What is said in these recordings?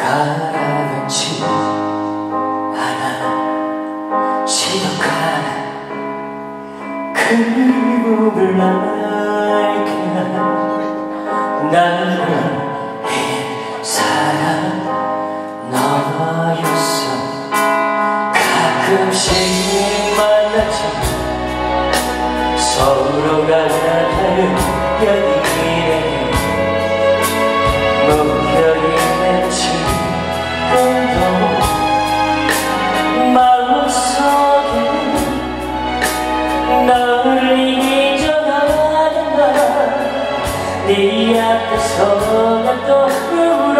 가라앉지 않아 지독한 그리움을 알게 나는 이 사람 너였어. 가끔씩 만나지 서로가 다른 연인 Day the soul that the through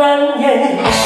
转眼